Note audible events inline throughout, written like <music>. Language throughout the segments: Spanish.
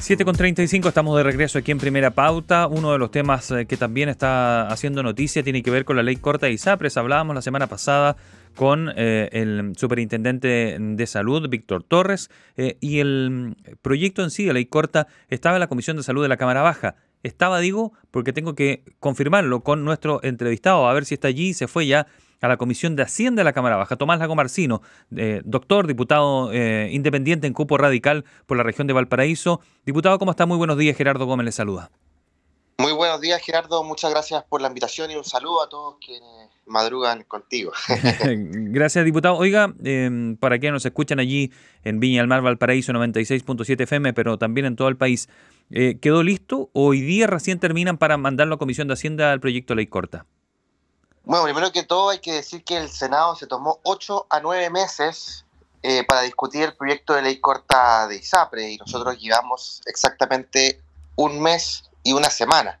7 con 35, estamos de regreso aquí en Primera Pauta. Uno de los temas eh, que también está haciendo noticia tiene que ver con la ley corta de ISAPRES. Hablábamos la semana pasada con eh, el superintendente de salud, Víctor Torres, eh, y el proyecto en sí de ley corta estaba en la Comisión de Salud de la Cámara Baja. Estaba, digo, porque tengo que confirmarlo con nuestro entrevistado, a ver si está allí, se fue ya a la Comisión de Hacienda de la Cámara Baja, Tomás Lagomarcino, eh, doctor, diputado eh, independiente en cupo radical por la región de Valparaíso. Diputado, ¿cómo está? Muy buenos días, Gerardo Gómez le saluda. Muy buenos días, Gerardo. Muchas gracias por la invitación y un saludo a todos quienes madrugan contigo. <laughs> <laughs> gracias, diputado. Oiga, em, para quienes nos escuchan allí en Viña del Mar, Valparaíso 96.7 FM, pero también en todo el país, eh, ¿quedó listo? ¿Hoy día recién terminan para mandarlo a Comisión de Hacienda al proyecto Ley Corta? Bueno, primero que todo hay que decir que el Senado se tomó 8 a 9 meses eh, para discutir el proyecto de ley corta de ISAPRE y nosotros llevamos exactamente un mes y una semana.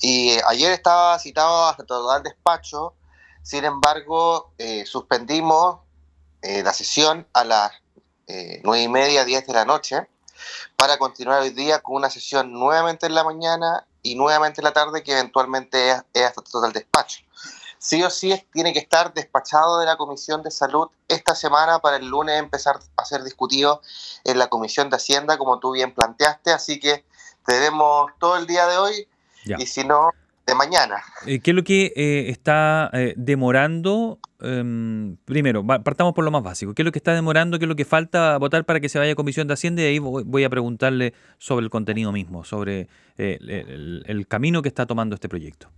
Y eh, ayer estaba citado hasta todo el despacho, sin embargo, eh, suspendimos la sesión a las nueve y media, 10 de la noche, para continuar hoy día con una sesión nuevamente en la mañana y nuevamente en la tarde, que eventualmente es, hasta todo el despacho. Sí o sí tiene que estar despachado de la Comisión de Salud esta semana para el lunes empezar a ser discutido en la Comisión de Hacienda, como tú bien planteaste. Así que tenemos todo el día de hoy y si no, de mañana. Eh, ¿Qué es lo que eh, está eh, demorando? Em, primero, partamos por lo más básico. ¿Qué es lo que está demorando? ¿Qué es lo que falta votar para que se vaya a Comisión de Hacienda? Y ahí voy a preguntarle sobre el contenido mismo, sobre el, camino que está tomando este proyecto.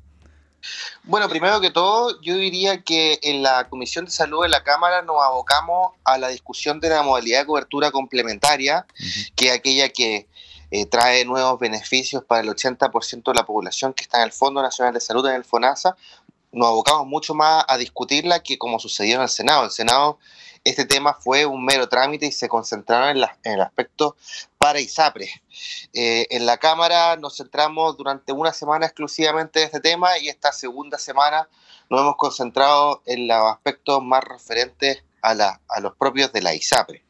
Bueno, primero que todo, yo diría que en la Comisión de Salud de la Cámara nos abocamos a la discusión de la modalidad de cobertura complementaria, que es aquella que eh, trae nuevos beneficios para el 80% de la población que está en el Fondo Nacional de Salud, en el FONASA. Nos abocamos mucho más a discutirla que como sucedió en el Senado. El Senado, este tema fue un mero trámite y se concentraron en, el aspecto para ISAPRE. Eh, en la Cámara nos centramos durante una semana exclusivamente en este tema y esta segunda semana nos hemos concentrado en los aspectos más referentes a, a los propios de la ISAPRE.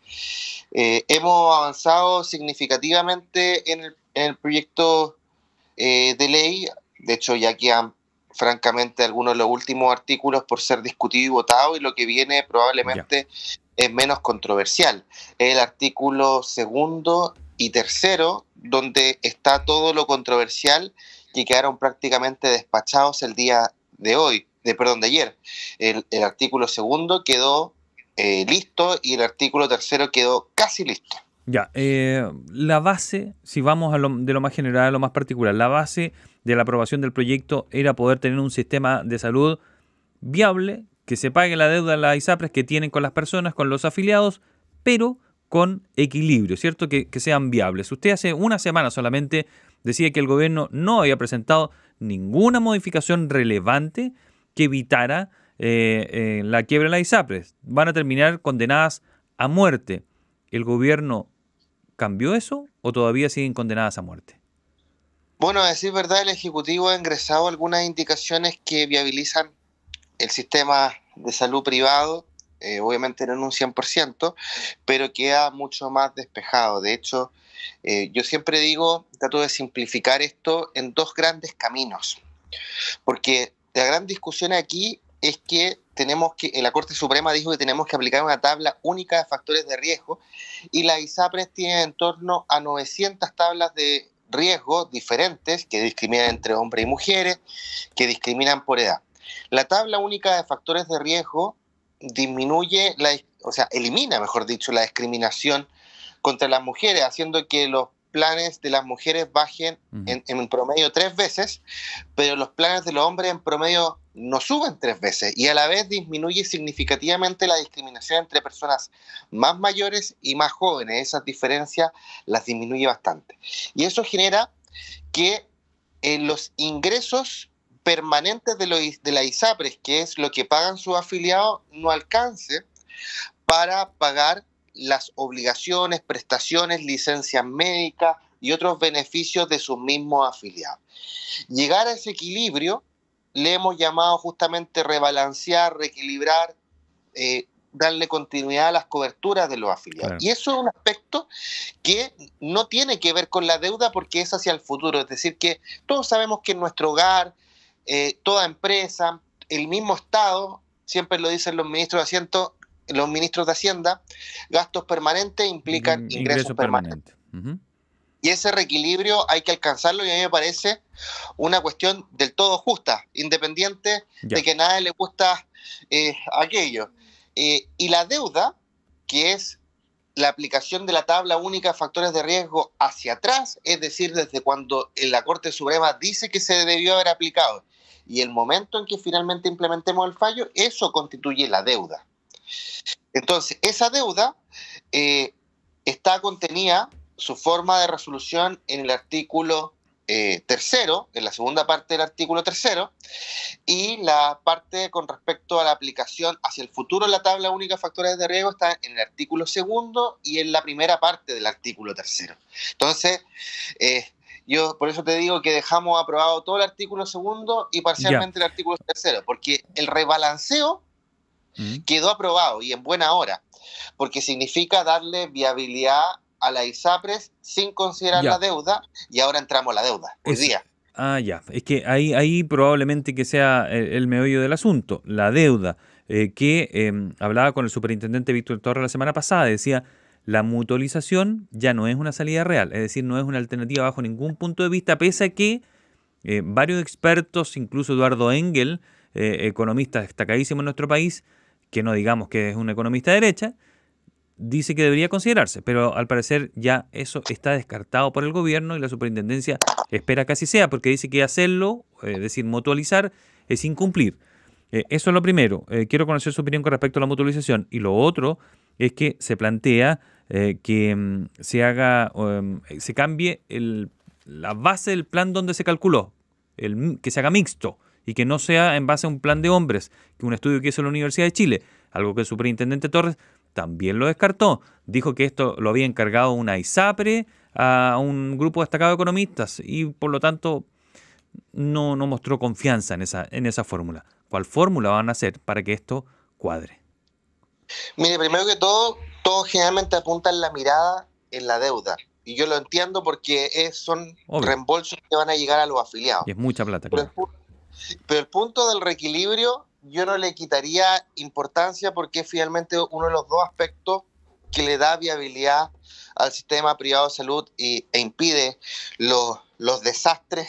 Eh, hemos avanzado significativamente en el, proyecto eh, de ley. De hecho, ya quedan francamente algunos de los últimos artículos por ser discutido y votado y lo que viene probablemente es menos controversial. El artículo segundo y tercero, donde está todo lo controversial que quedaron prácticamente despachados el día de hoy, de perdón, de ayer. El, el artículo segundo quedó eh, listo y el artículo tercero quedó casi listo. Ya, eh, la base, si vamos a lo, de lo más general a lo más particular, la base de la aprobación del proyecto era poder tener un sistema de salud viable, que se pague la deuda de las ISAPRES que tienen con las personas, con los afiliados, pero con equilibrio, ¿cierto? Que, que sean viables. Usted hace una semana solamente decía que el gobierno no había presentado ninguna modificación relevante que evitara eh, eh, la quiebra de la ISAPRES. Van a terminar condenadas a muerte. ¿El gobierno cambió eso o todavía siguen condenadas a muerte? Bueno, a decir verdad, el Ejecutivo ha ingresado algunas indicaciones que viabilizan el sistema de salud privado, eh, obviamente no en un 100%, pero queda mucho más despejado. De hecho, yo siempre digo, trato de simplificar esto en dos grandes caminos, porque la gran discusión aquí es que tenemos que, la Corte Suprema dijo que tenemos que aplicar una tabla única de factores de riesgo y la ISAPRES tiene en torno a 900 tablas de riesgo diferentes que discriminan entre hombres y mujeres, que discriminan por edad. La tabla única de factores de riesgo disminuye, la, o sea, elimina, mejor dicho, la discriminación contra las mujeres, haciendo que los planes de las mujeres bajen en, en, promedio tres veces, pero los planes de los hombres en promedio no suben tres veces y a la vez disminuye significativamente la discriminación entre personas más mayores y más jóvenes. Esas diferencias las disminuye bastante. Y eso genera que en los ingresos permanentes de, de la ISAPRES, que es lo que pagan sus afiliados, no alcance para pagar las obligaciones, prestaciones, licencias médicas y otros beneficios de sus mismos afiliados. Llegar a ese equilibrio le hemos llamado justamente rebalancear, reequilibrar, eh, darle continuidad a las coberturas de los afiliados. Y eso es un aspecto que no tiene que ver con la deuda porque es hacia el futuro. Es decir, que todos sabemos que en nuestro hogar, eh, toda empresa, el mismo Estado, siempre lo dicen los ministros de Hacienda, los ministros de Hacienda, gastos permanentes implican ingresos, permanentes. Y ese reequilibrio hay que alcanzarlo y a mí me parece una cuestión del todo justa, independiente de que a nadie le gusta eh, aquello. Eh, y la deuda, que es la aplicación de la tabla única de factores de riesgo hacia atrás, es decir, desde cuando la Corte Suprema dice que se debió haber aplicado y el momento en que finalmente implementemos el fallo, eso constituye la deuda. Entonces, esa deuda eh, está contenida su forma de resolución en el artículo eh, tercero, en la segunda parte del artículo tercero, y la parte con respecto a la aplicación hacia el futuro de la tabla única de factores de riesgo está en el artículo segundo y en la primera parte del artículo tercero. Entonces, eh, yo por eso te digo que dejamos aprobado todo el artículo segundo y parcialmente el artículo tercero, porque el rebalanceo mm. quedó aprobado y en buena hora, porque significa darle viabilidad a la ISAPRES sin considerar la deuda y ahora entramos a la deuda hoy día. Ah, ya. Es que ahí, ahí probablemente que sea el, meollo del asunto, la deuda, eh, que em, hablaba con el superintendente Víctor Torres la semana pasada, decía, la mutualización ya no es una salida real, es decir, no es una alternativa bajo ningún punto de vista, pese a que eh, varios expertos, incluso Eduardo Engel, eh, economista destacadísimo en nuestro país, que no digamos que es un economista de derecha, dice que debería considerarse, pero al parecer ya eso está descartado por el gobierno y la superintendencia espera que así sea, porque dice que hacerlo, es decir, mutualizar, es incumplir. Eh, eso es lo primero. Eh, quiero conocer su opinión con respecto a la mutualización. Y lo otro es que se plantea eh, que mm, se haga, em, se cambie el, la base del plan donde se calculó, el, que se haga mixto y que no sea en base a un plan de hombres, que un estudio que hizo la Universidad de Chile, algo que el superintendente Torres también lo descartó. Dijo que esto lo había encargado una ISAPRE a un grupo destacado de economistas y por lo tanto no, no mostró confianza en esa, en esa fórmula. ¿Cuál fórmula van a hacer para que esto cuadre? Mire, primero que todo, todos generalmente apuntan la mirada en la deuda. Y yo lo entiendo porque es, son reembolsos que van a llegar a los afiliados. Y es mucha plata. pero el punto del reequilibrio yo no le quitaría importancia porque es finalmente uno de los dos aspectos que le da viabilidad al sistema privado de salud y, e impide los, los desastres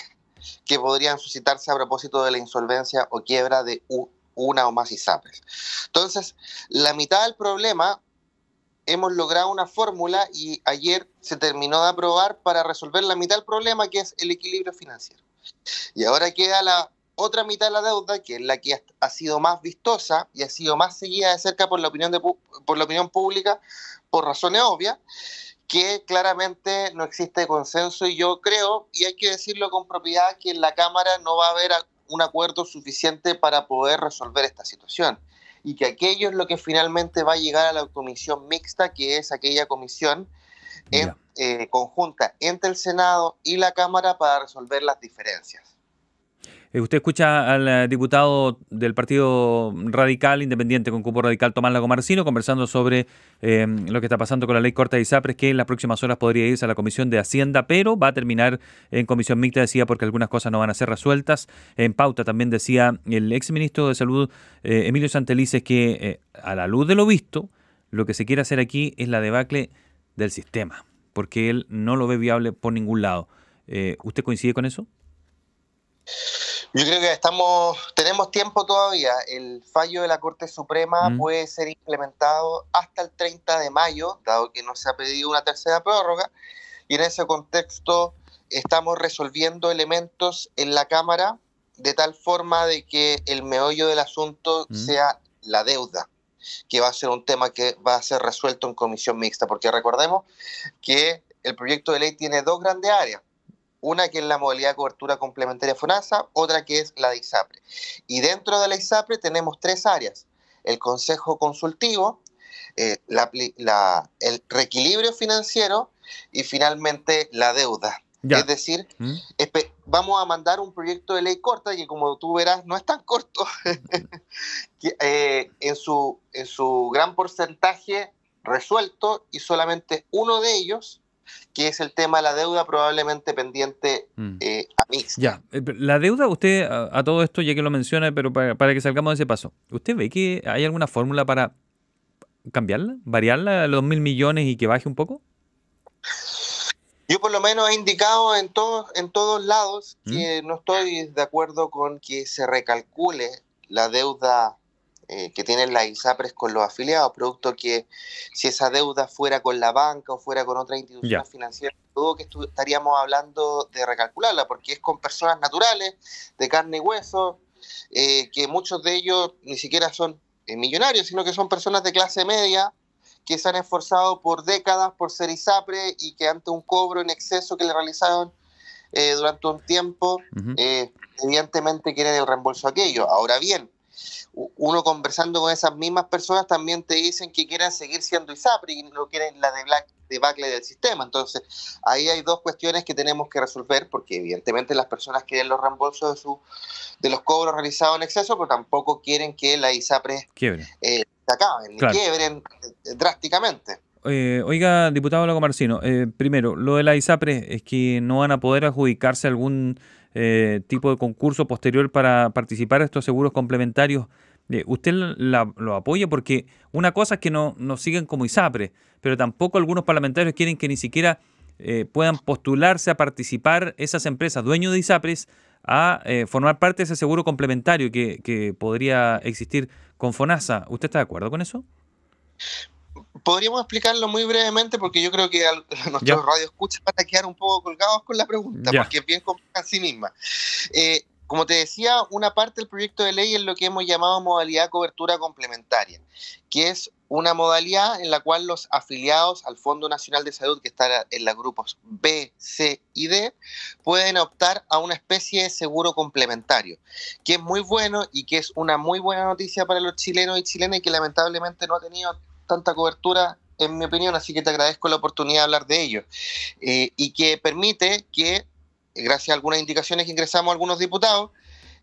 que podrían suscitarse a propósito de la insolvencia o quiebra de una o más ISAPRES. Entonces, la mitad del problema hemos logrado una fórmula y ayer se terminó de aprobar para resolver la mitad del problema que es el equilibrio financiero. Y ahora queda la otra mitad de la deuda, que es la que ha sido más vistosa y ha sido más seguida de cerca por la opinión, de, por la opinión pública, por razones obvias, que claramente no existe consenso y yo creo, y hay que decirlo con propiedad, que en la Cámara no va a haber un acuerdo suficiente para poder resolver esta situación y que aquello es lo que finalmente va a llegar a la comisión mixta, que es aquella comisión eh, conjunta entre el Senado y la Cámara para resolver las diferencias. Eh, usted escucha al eh, diputado del Partido Radical Independiente con cupo radical Tomás Lago Marcino conversando sobre eh, lo que está pasando con la ley corta de ISAPRES, que en las próximas horas podría irse a la Comisión de Hacienda, pero va a terminar en Comisión Mixta, decía, porque algunas cosas no van a ser resueltas. En pauta también decía el ex ministro de Salud, Emilio Santelices, que a la luz de lo visto, lo que se quiere hacer aquí es la debacle del sistema, porque él no lo ve viable por ningún lado. ¿Usted coincide con eso? Yo creo que estamos, tenemos tiempo todavía. El fallo de la Corte Suprema mm. puede ser implementado hasta el 30 de mayo, dado que no se ha pedido una tercera prórroga. Y en ese contexto estamos resolviendo elementos en la Cámara de tal forma de que el meollo del asunto mm. sea la deuda, que va a ser un tema que va a ser resuelto en comisión mixta, porque recordemos que el proyecto de ley tiene dos grandes áreas una que es la modalidad de cobertura complementaria FONASA, otra que es la de ISAPRE. Y dentro de la ISAPRE tenemos tres áreas. El consejo consultivo, eh, el reequilibrio financiero y finalmente la deuda. Es decir, ¿Mm? vamos a mandar un proyecto de ley corta, que como tú verás no es tan corto, <laughs> que, eh, en, su, en su gran porcentaje resuelto y solamente uno de ellos que es el tema de la deuda probablemente pendiente mm. eh, a mí. Ya, eh, la deuda, usted a, todo esto, ya que lo menciona, pero para, para, que salgamos de ese paso, ¿usted ve que hay alguna fórmula para cambiarla, variarla a los mil millones y que baje un poco? Yo por lo menos he indicado en todos, en todos lados ¿Mm? que no estoy de acuerdo con que se recalcule la deuda eh, que tienen las ISAPRES con los afiliados, producto que si esa deuda fuera con la banca o fuera con otra institución financiera, todo que estaríamos hablando de recalcularla, porque es con personas naturales, de carne y hueso, eh, que muchos de ellos ni siquiera son eh, millonarios, sino que son personas de clase media que se han esforzado por décadas por ser ISAPRE y que ante un cobro en exceso que le realizaron durante un tiempo, evidentemente quieren el reembolso aquello. Ahora bien, uno conversando con esas mismas personas también te dicen que quieren seguir siendo ISAPRE y no quieren la de Black debacle del sistema. Entonces, ahí hay dos cuestiones que tenemos que resolver, porque evidentemente las personas quieren los reembolsos de, su, de los cobros realizados en exceso, pero tampoco quieren que la ISAPRE eh, se acaben, quiebren eh, drásticamente. Eh, oiga, diputado Lago Marcino, primero, lo de la ISAPRE es que no van a poder adjudicarse algún tipo de concurso posterior para participar en estos seguros complementarios ¿Usted lo apoya? Porque una cosa es que no, nos siguen como ISAPRE, pero tampoco algunos parlamentarios quieren que ni siquiera eh, puedan postularse a participar esas empresas dueños de ISAPRES a eh, formar parte de ese seguro complementario que, podría existir con FONASA. ¿Usted está de acuerdo con eso? Podríamos explicarlo muy brevemente porque yo creo que <laughs> nuestros radioescuchas van a quedar un poco colgados con la pregunta, porque es bien compleja en sí misma. Eh, como te decía, una parte del proyecto de ley es lo que hemos llamado modalidad cobertura complementaria, que es una modalidad en la cual los afiliados al Fondo Nacional de Salud, que están en los grupos B, C y D, pueden optar a una especie de seguro complementario, que es muy bueno y que es una muy buena noticia para los chilenos y chilenas y que lamentablemente no ha tenido tanta cobertura en mi opinión, así que te agradezco la oportunidad de hablar de ello. Eh, y que permite que gracias a algunas indicaciones que ingresamos algunos diputados,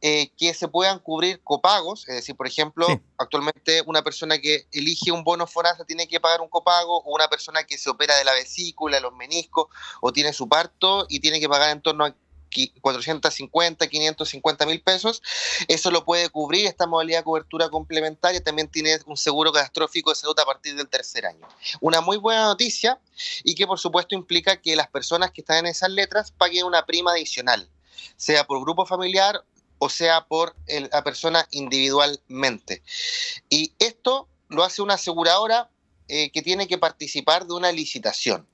eh, que se puedan cubrir copagos, es decir, por ejemplo, actualmente una persona que elige un bono FONASA tiene que pagar un copago, o una persona que se opera de la vesícula, los meniscos, o tiene su parto y tiene que pagar en torno a 450, 550 mil pesos. Eso lo puede cubrir esta modalidad de cobertura complementaria. También tiene un seguro catastrófico de salud a partir del tercer año. Una muy buena noticia y que por supuesto implica que las personas que están en esas letras paguen una prima adicional, sea por grupo familiar o sea por la persona individualmente. Y esto lo hace una aseguradora eh, que tiene que participar de una licitación.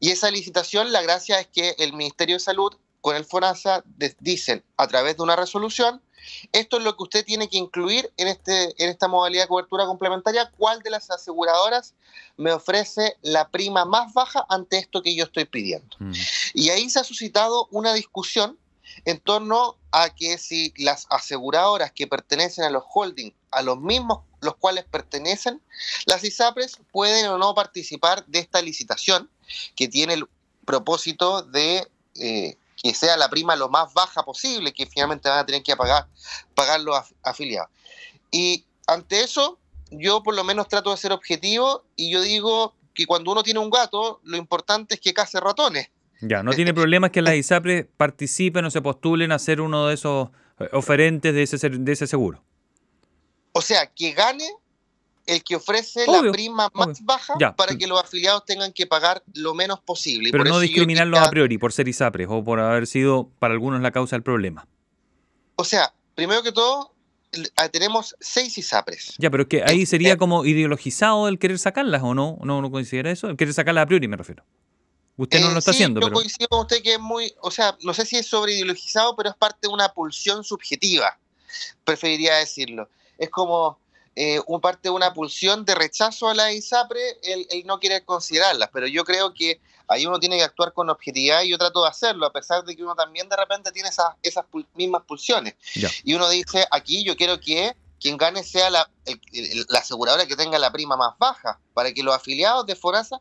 Y esa licitación, la gracia es que el Ministerio de Salud con el FONASA dicen a través de una resolución, esto es lo que usted tiene que incluir en, este, en esta modalidad de cobertura complementaria, cuál de las aseguradoras me ofrece la prima más baja ante esto que yo estoy pidiendo. Mm. Y ahí se ha suscitado una discusión en torno a que si las aseguradoras que pertenecen a los holdings, a los mismos los cuales pertenecen, las ISAPRES pueden o no participar de esta licitación que tiene el propósito de eh, que sea la prima lo más baja posible, que finalmente van a tener que pagar, pagar los afiliados. Y ante eso, yo por lo menos trato de ser objetivo y yo digo que cuando uno tiene un gato, lo importante es que case ratones. Ya, no tiene problema que las ISAPRES participen o se postulen a ser uno de esos eh, oferentes de ese, de ese seguro. O sea, que gane el que ofrece la prima más baja para que los afiliados tengan que pagar lo menos posible. Pero no discriminarlos a priori por ser ISAPRES o por haber sido para algunos la causa del problema. O sea, primero que todo, ah, tenemos seis ISAPRES. Ya, pero es que ahí sería como ideologizado el querer sacarlas, ¿o no? ¿No, no considera eso? El querer sacarlas a priori, me refiero. Usted no lo está eh, haciendo. Yo coincido con usted que es muy, o sea, no sé si es sobre ideologizado, pero es parte de una pulsión subjetiva, preferiría decirlo. Es como, eh, un parte de una pulsión de rechazo a la ISAPRE, él, no quiere considerarlas, pero yo creo que ahí uno tiene que actuar con objetividad y yo trato de hacerlo, a pesar de que uno también de repente tiene esas, esas mismas pulsiones. Y uno dice, aquí yo quiero que quien gane sea la, la aseguradora que tenga la prima más baja, para que los afiliados de FONASA,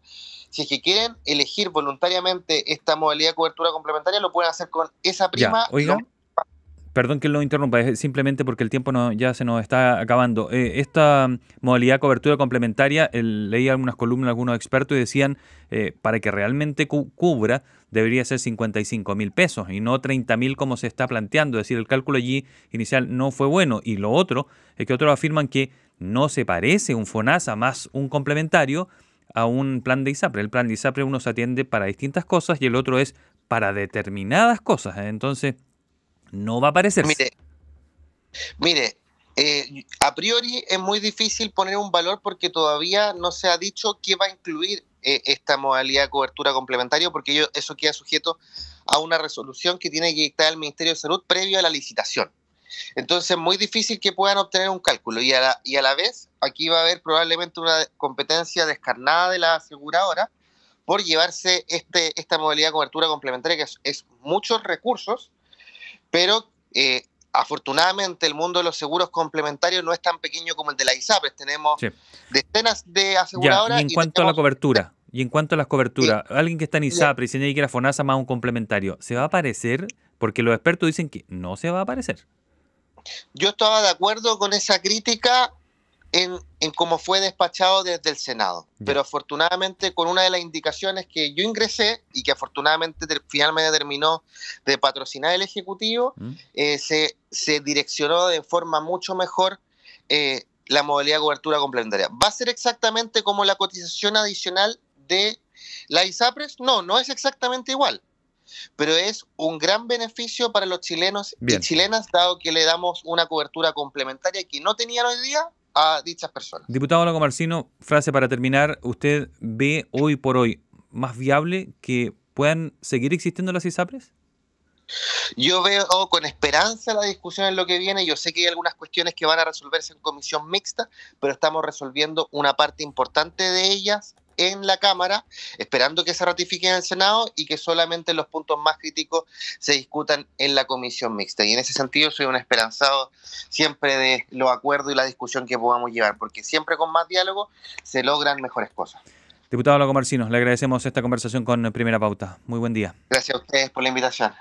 si es que quieren elegir voluntariamente esta modalidad de cobertura complementaria, lo pueden hacer con esa prima. oiga, Perdón que lo interrumpa, es simplemente porque el tiempo no, ya se nos está acabando. Eh, esta modalidad de cobertura complementaria, leí algunas columnas de algunos expertos y decían, eh, para que realmente cubra, debería ser 55 mil pesos y no 30 mil como se está planteando. Es decir, el cálculo allí inicial no fue bueno. Y lo otro es que otros afirman que no se parece un FONASA más un complementario a un plan de ISAPRE. El plan de ISAPRE uno se atiende para distintas cosas y el otro es para determinadas cosas. Entonces no va a aparecer. Mire, mire eh, a priori es muy difícil poner un valor porque todavía no se ha dicho qué va a incluir eh, esta modalidad de cobertura complementaria, porque eso queda sujeto a una resolución que tiene que dictar el Ministerio de Salud previo a la licitación. Entonces es muy difícil que puedan obtener un cálculo y a, la, y a la vez aquí va a haber probablemente una competencia descarnada de la aseguradora por llevarse este, esta modalidad de cobertura complementaria que es muchos recursos pero eh, afortunadamente el mundo de los seguros complementarios no es tan pequeño como el de la ISAPRES. Tenemos decenas de aseguradoras. y en cuanto a la cobertura, y en cuanto a las coberturas, alguien que está en ISAPRE y se que la FONASA más un complementario, ¿se va a aparecer? Porque los expertos dicen que no se va a aparecer. Yo estaba de acuerdo con esa crítica en, cómo fue despachado desde el Senado. Pero afortunadamente con una de las indicaciones que yo ingresé y que afortunadamente finalmente terminó de patrocinar el Ejecutivo, mm. eh, se, se, direccionó de forma mucho mejor eh, la modalidad de cobertura complementaria. ¿Va a ser exactamente como la cotización adicional de la ISAPRES? No, no es exactamente igual pero es un gran beneficio para los chilenos y chilenas, dado que le damos una cobertura complementaria que no tenían hoy día a dichas personas. Diputado Lago Marcino, frase para terminar, ¿usted ve hoy por hoy más viable que puedan seguir existiendo las ISAPRES? Yo veo con esperanza la discusión en lo que viene. Yo sé que hay algunas cuestiones que van a resolverse en comisión mixta, pero estamos resolviendo una parte importante de ellas en la Cámara, esperando que se ratifique en el Senado y que solamente los puntos más críticos se discutan en la comisión mixta. Y en ese sentido soy un esperanzado siempre de los acuerdos y la discusión que podamos llevar, porque siempre con más diálogo se logran mejores cosas. Diputado Lago Marcinos, le agradecemos esta conversación con Primera Pauta. Muy buen día. Gracias a ustedes por la invitación.